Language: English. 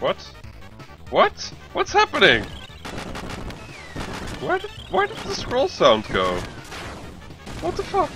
What? What? What's happening? Where did, where did the scroll sound go? What the fuck?